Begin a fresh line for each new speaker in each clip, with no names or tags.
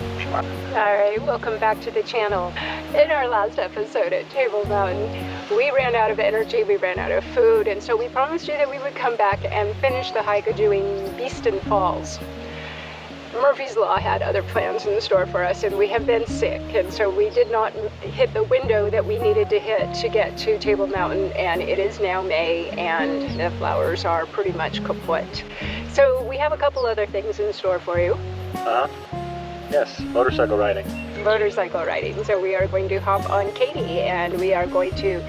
Alright, welcome back to the channel. In our last episode at Table Mountain, we ran out of energy, we ran out of food, and so we promised you that we would come back and finish the hike of doing Beeston Falls. Murphy's Law had other plans in store for us, and we have been sick, and so we did not hit the window that we needed to hit to get to Table Mountain, and it is now May, and the flowers are pretty much kaput. So we have a couple other things in store for you.
Uh huh. Yes, motorcycle riding.
Motorcycle riding. So we are going to hop on Katy, and we are going to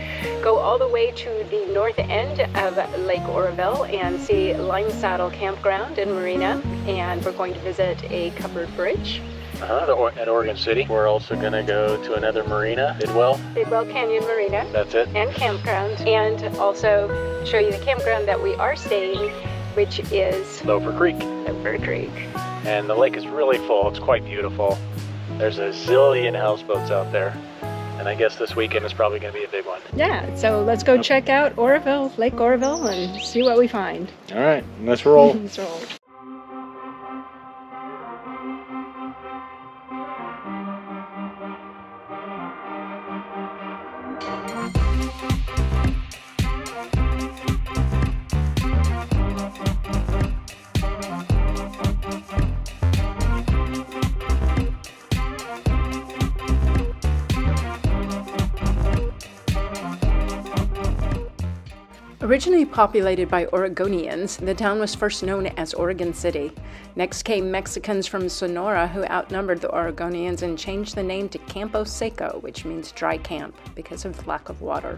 go all the way to the north end of Lake Oroville and see Lime Saddle Campground and Marina, and we're going to visit a covered bridge.
Uh-huh, at Oregon City. We're also going to go to another marina, Bidwell.
Bidwell Canyon Marina.
That's it.
And campground. And also show you the campground that we are staying, which is
Loafer Creek.
Loafer Creek.
And the lake is really full. It's quite beautiful. There's a zillion houseboats out there. And I guess this weekend is probably going to be a big one.
Yeah, so let's go check out Oroville, Lake Oroville, and see what we find.
All right, let's roll.
let's roll. Originally populated by Oregonians, the town was first known as Oregon City. Next came Mexicans from Sonora who outnumbered the Oregonians and changed the name to Campo Seco, which means dry camp, because of lack of water.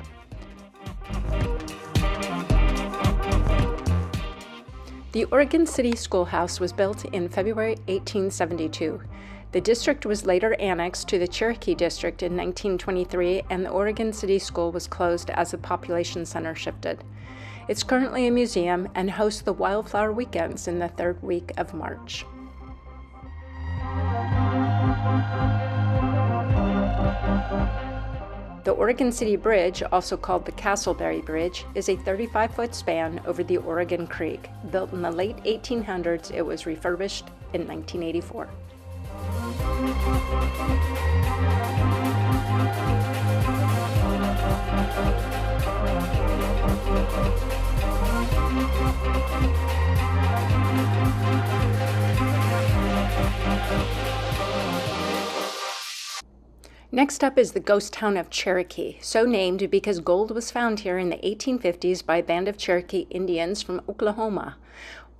The Oregon City Schoolhouse was built in February 1872. The district was later annexed to the Cherokee District in 1923, and the Oregon City School was closed as the population center shifted. It's currently a museum and hosts the Wildflower Weekends in the third week of March. The Oregon City Bridge, also called the Castleberry Bridge, is a 35 foot span over the Oregon Creek. Built in the late 1800s, it was refurbished in 1984. Next up is the ghost town of Cherokee, so named because gold was found here in the 1850s by a band of Cherokee Indians from Oklahoma.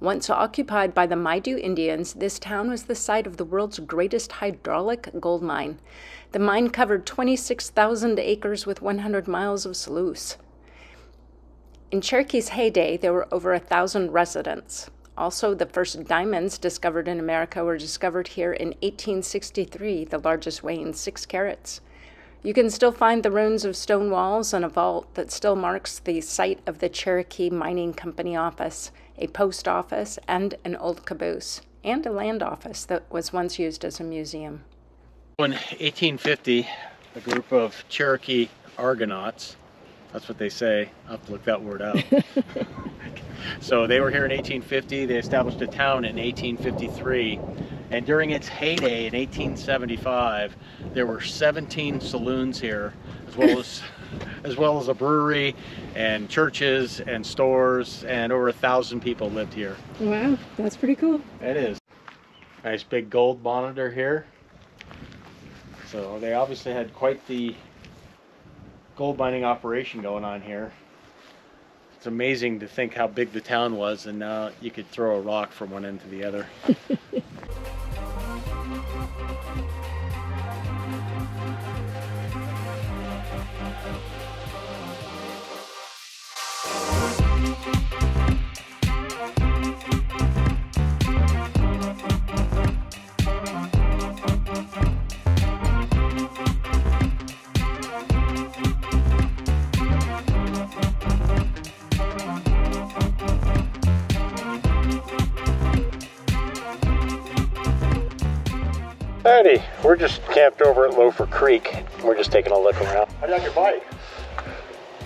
Once occupied by the Maidu Indians, this town was the site of the world's greatest hydraulic gold mine. The mine covered 26,000 acres with 100 miles of sluice. In Cherokee's heyday, there were over a thousand residents. Also, the first diamonds discovered in America were discovered here in 1863, the largest weighing six carats. You can still find the ruins of stone walls and a vault that still marks the site of the Cherokee Mining Company office, a post office, and an old caboose, and a land office that was once used as a museum.
In 1850, a group of Cherokee Argonauts, that's what they say, I'll have to look that word out. so they were here in 1850, they established a town in 1853, and during its heyday in 1875, there were 17 saloons here, as well as as well as a brewery and churches and stores, and over a thousand people lived here.
Wow, that's pretty cool.
It is. Nice big gold monitor here. So they obviously had quite the gold mining operation going on here. It's amazing to think how big the town was and now you could throw a rock from one end to the other. Alrighty, we're just camped over at Loafer Creek. We're just taking a look around.
How do you like your bike?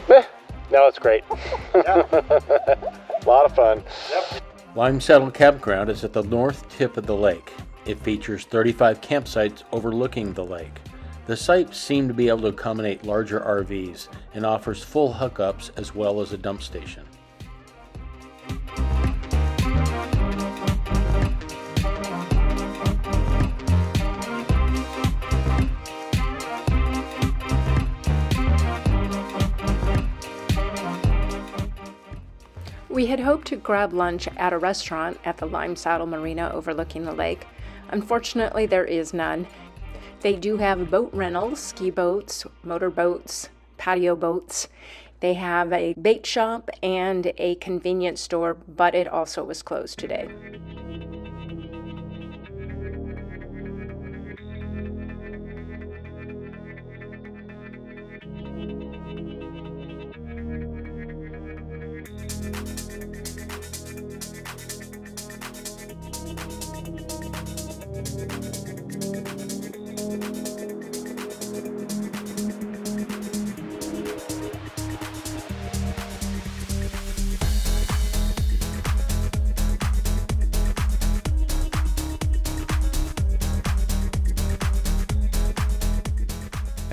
Eh, no, it's great. A lot of fun.
Yep.
Lime Saddle Campground is at the north tip of the lake. It features 35 campsites overlooking the lake. The site seemed to be able to accommodate larger RVs and offers full hookups as well as a dump station.
We had hoped to grab lunch at a restaurant at the Lime Saddle Marina overlooking the lake. Unfortunately, there is none. They do have boat rentals, ski boats, motor boats, patio boats. They have a bait shop and a convenience store, but it also was closed today.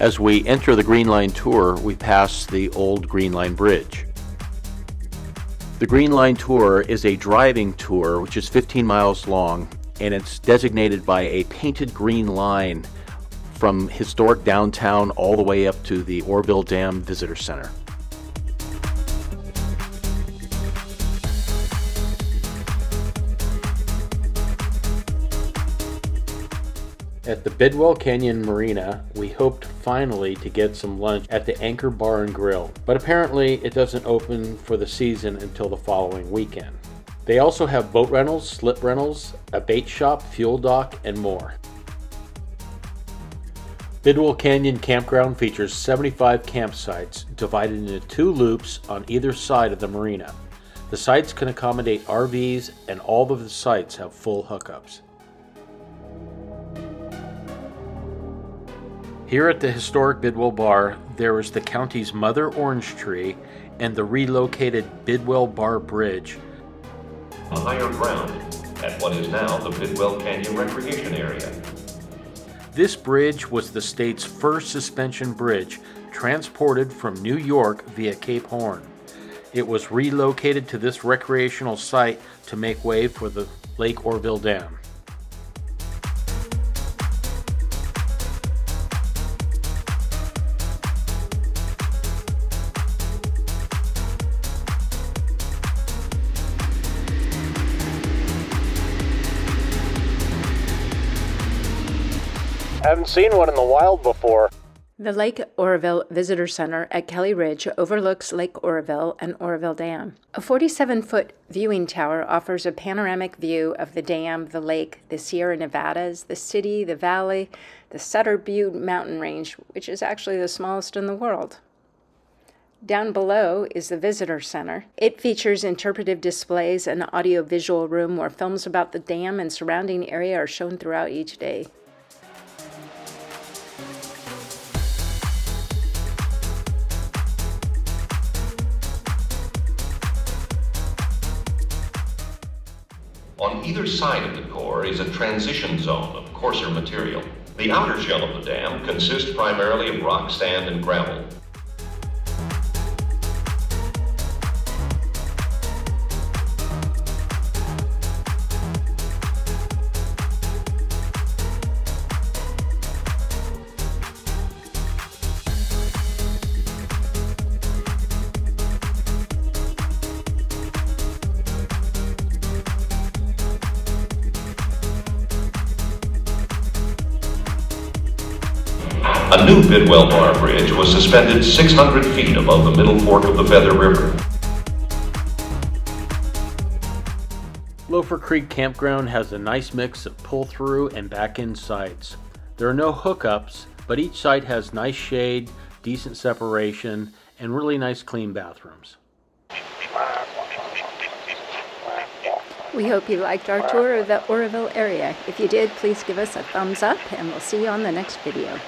As we enter the Green Line Tour, we pass the old Green Line Bridge. The Green Line Tour is a driving tour which is 15 miles long and it's designated by a painted green line from historic downtown all the way up to the Oroville Dam Visitor Center. At the Bidwell Canyon Marina, we hoped finally to get some lunch at the Anchor Bar and Grill, but apparently it doesn't open for the season until the following weekend. They also have boat rentals, slip rentals, a bait shop, fuel dock, and more. Bidwell Canyon Campground features 75 campsites divided into two loops on either side of the marina. The sites can accommodate RVs and all of the sites have full hookups. Here at the historic Bidwell Bar, there is the county's mother orange tree and the relocated Bidwell Bar Bridge.
A higher ground at what is now the Bidwell Canyon Recreation Area.
This bridge was the state's first suspension bridge transported from New York via Cape Horn. It was relocated to this recreational site to make way for the Lake Oroville Dam.
I haven't seen one in the wild before.
The Lake Oroville Visitor Center at Kelly Ridge overlooks Lake Oroville and Oroville Dam. A 47 foot viewing tower offers a panoramic view of the dam, the lake, the Sierra Nevadas, the city, the valley, the Sutter Butte mountain range, which is actually the smallest in the world. Down below is the Visitor Center. It features interpretive displays and audio-visual room where films about the dam and surrounding area are shown throughout each day.
On either side of the core is a transition zone of coarser material. The outer shell of the dam consists primarily of rock, sand, and gravel. A new Bidwell Bar Bridge was suspended 600 feet above the middle fork of the Feather River.
Loafer Creek Campground has a nice mix of pull-through and back-end sites. There are no hookups, but each site has nice shade, decent separation, and really nice clean bathrooms.
We hope you liked our tour of the Oroville area. If you did, please give us a thumbs up and we'll see you on the next video.